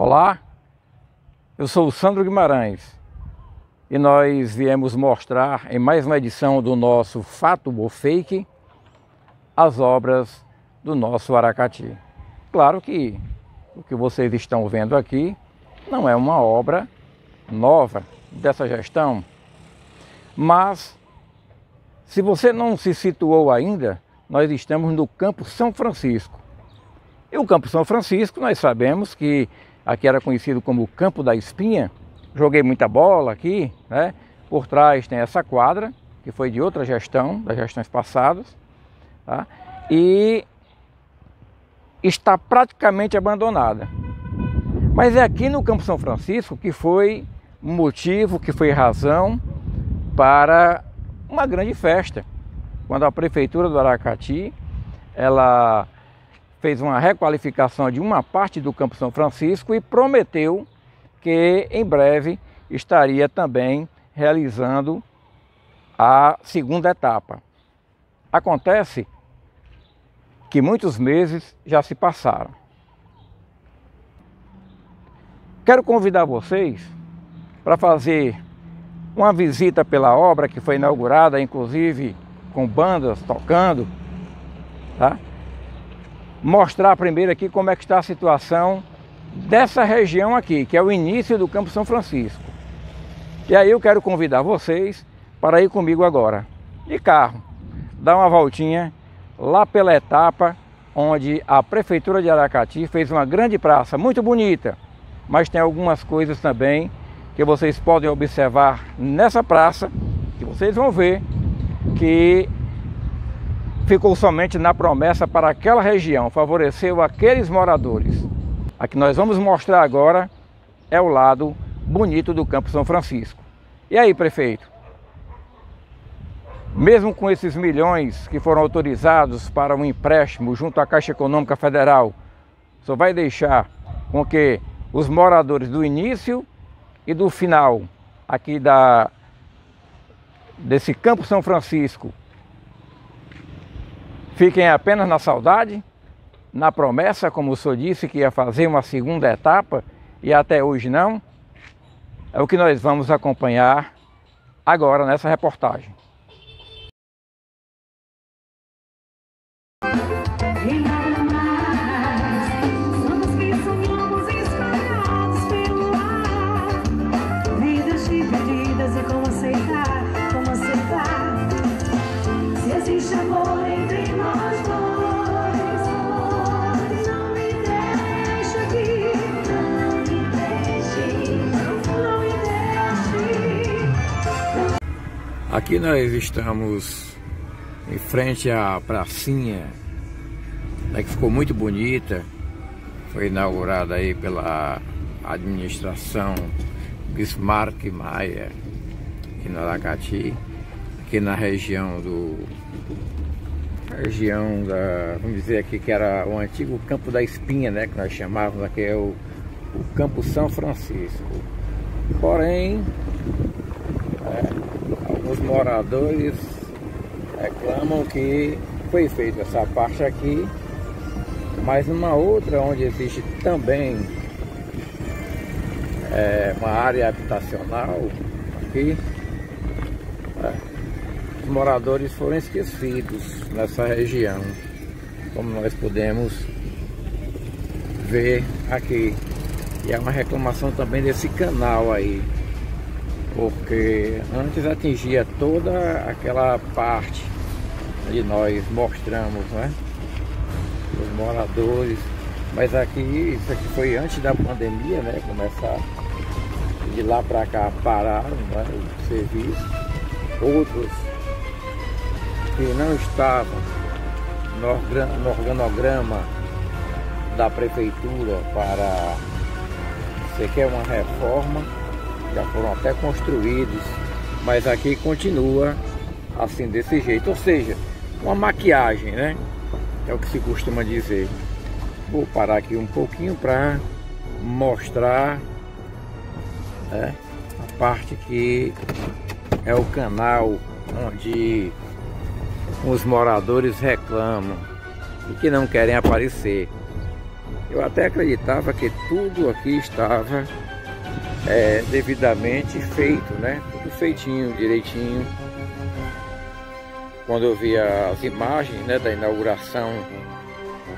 Olá, eu sou o Sandro Guimarães e nós viemos mostrar em mais uma edição do nosso Fato ou Fake as obras do nosso Aracati. Claro que o que vocês estão vendo aqui não é uma obra nova dessa gestão, mas se você não se situou ainda, nós estamos no Campo São Francisco. E o Campo São Francisco, nós sabemos que Aqui era conhecido como Campo da Espinha. Joguei muita bola aqui, né? Por trás tem essa quadra, que foi de outra gestão, das gestões passadas. Tá? E está praticamente abandonada. Mas é aqui no Campo São Francisco que foi motivo, que foi razão para uma grande festa. Quando a prefeitura do Aracati, ela fez uma requalificação de uma parte do Campo São Francisco e prometeu que em breve estaria também realizando a segunda etapa. Acontece que muitos meses já se passaram. Quero convidar vocês para fazer uma visita pela obra que foi inaugurada, inclusive com bandas tocando, tá? Mostrar primeiro aqui como é que está a situação dessa região aqui, que é o início do Campo São Francisco. E aí eu quero convidar vocês para ir comigo agora, de carro, dar uma voltinha lá pela etapa onde a Prefeitura de Aracati fez uma grande praça, muito bonita, mas tem algumas coisas também que vocês podem observar nessa praça, que vocês vão ver que ficou somente na promessa para aquela região, favoreceu aqueles moradores. A que nós vamos mostrar agora é o lado bonito do Campo São Francisco. E aí, prefeito? Mesmo com esses milhões que foram autorizados para um empréstimo junto à Caixa Econômica Federal, só vai deixar com que os moradores do início e do final aqui da desse Campo São Francisco Fiquem apenas na saudade, na promessa, como o senhor disse que ia fazer uma segunda etapa e até hoje não. É o que nós vamos acompanhar agora nessa reportagem. Aqui nós estamos em frente à pracinha, né, que ficou muito bonita. Foi inaugurada aí pela administração Bismarck Maia, aqui na Aracati, aqui na região do região da, vamos dizer aqui que era o antigo Campo da Espinha, né, que nós chamávamos aqui é o, o Campo São Francisco. Porém, é, moradores reclamam que foi feita essa parte aqui, mas numa outra onde existe também é, uma área habitacional aqui, é, os moradores foram esquecidos nessa região, como nós podemos ver aqui. E é uma reclamação também desse canal aí porque antes atingia toda aquela parte onde nós mostramos, né? Os moradores, mas aqui, isso aqui foi antes da pandemia, né? Começar de lá para cá pararam né? o serviço, outros que não estavam no organograma da prefeitura para você quer uma reforma já foram até construídos, mas aqui continua assim desse jeito, ou seja, uma maquiagem, né? É o que se costuma dizer. Vou parar aqui um pouquinho para mostrar né, a parte que é o canal onde os moradores reclamam e que não querem aparecer. Eu até acreditava que tudo aqui estava é, devidamente feito, né? Tudo feitinho, direitinho. Quando eu vi as imagens né, da inauguração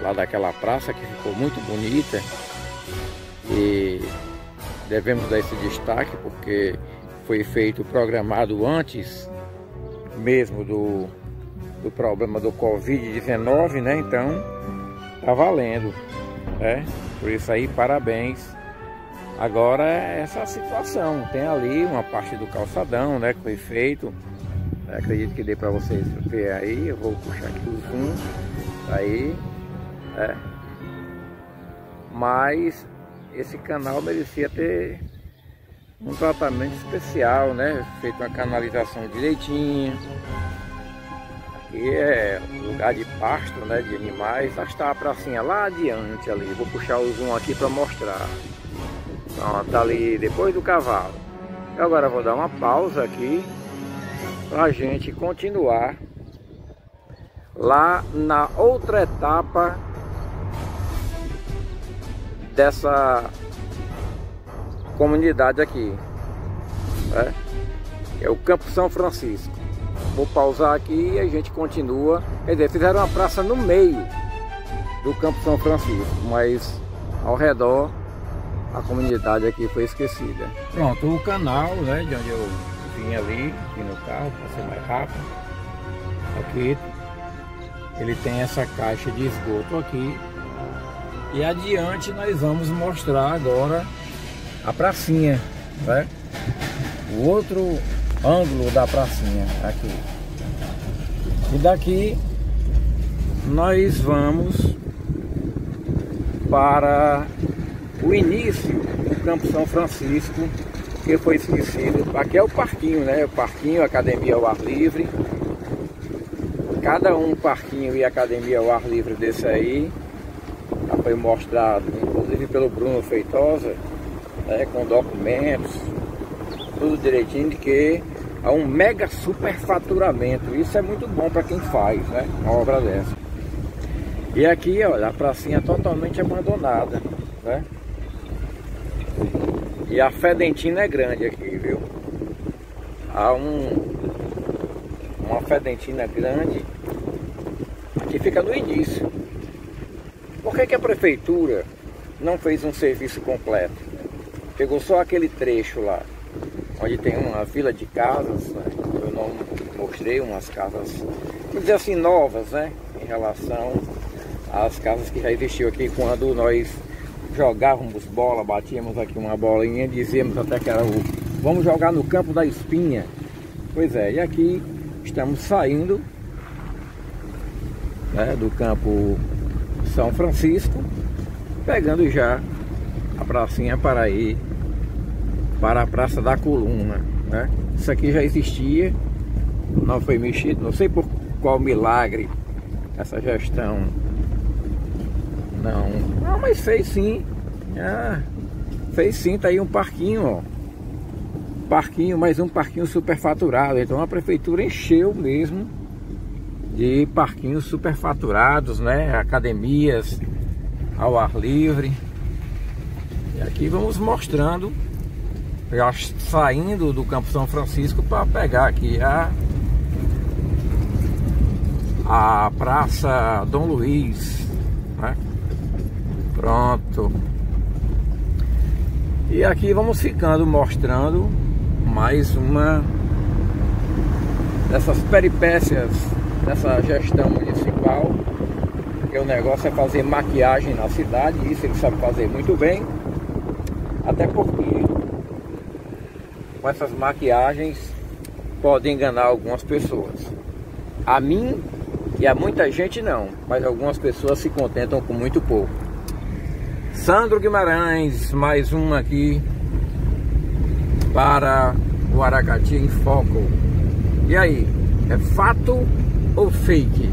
lá daquela praça que ficou muito bonita e devemos dar esse destaque porque foi feito programado antes mesmo do, do problema do Covid-19, né? Então tá valendo, né? Por isso aí, parabéns. Agora é essa situação, tem ali uma parte do calçadão, né? Que foi feito. Acredito que dê para vocês ver aí. Eu vou puxar aqui o zoom. Aí, é. Mas esse canal merecia ter um tratamento especial, né? Feito uma canalização direitinha. Aqui é lugar de pasto, né? De animais. Lá está a pracinha lá adiante ali. Vou puxar o zoom aqui para mostrar. Pronto, tá ali depois do cavalo. E agora vou dar uma pausa aqui para a gente continuar lá na outra etapa dessa comunidade aqui. Né? É o Campo São Francisco. Vou pausar aqui e a gente continua. Quer dizer, fizeram uma praça no meio do Campo São Francisco, mas ao redor a comunidade aqui foi esquecida. Pronto, o canal, né, de onde eu vim ali, aqui no carro, para ser mais rápido. Aqui ele tem essa caixa de esgoto aqui. E adiante nós vamos mostrar agora a pracinha, né? O outro ângulo da pracinha aqui. E daqui nós vamos para o início do Campo São Francisco, que foi esquecido. Aqui é o parquinho, né? O parquinho, academia ao ar livre. Cada um parquinho e academia ao ar livre desse aí já foi mostrado, inclusive pelo Bruno Feitosa, né, com documentos, tudo direitinho de que há um mega superfaturamento. Isso é muito bom para quem faz, né? Uma obra dessa. E aqui, olha, a pracinha totalmente abandonada, né? E a fedentina é grande aqui, viu? Há um uma fedentina grande que fica no início. Por que, que a prefeitura não fez um serviço completo? Pegou só aquele trecho lá, onde tem uma vila de casas, né? eu não mostrei umas casas, vamos dizer assim, novas, né? Em relação às casas que já existiam aqui quando nós jogávamos bola, batíamos aqui uma bolinha, dizíamos até que era o vamos jogar no campo da espinha. Pois é, e aqui estamos saindo né, do campo São Francisco, pegando já a pracinha para ir para a Praça da Coluna. Né? Isso aqui já existia, não foi mexido, não sei por qual milagre essa gestão não. Não, mas fez sim. Ah, fez sim, tá aí um parquinho, ó. Parquinho, mais um parquinho superfaturado. Então a prefeitura encheu mesmo de parquinhos superfaturados, né? Academias ao ar livre. E aqui vamos mostrando já saindo do Campo São Francisco para pegar aqui a a Praça Dom Luiz, né? Pronto. E aqui vamos ficando mostrando mais uma dessas peripécias dessa gestão municipal. Que o negócio é fazer maquiagem na cidade, isso ele sabe fazer muito bem. Até porque com essas maquiagens pode enganar algumas pessoas. A mim e a muita gente não, mas algumas pessoas se contentam com muito pouco. Sandro Guimarães, mais um aqui para o Aracati em Foco. E aí, é fato ou fake?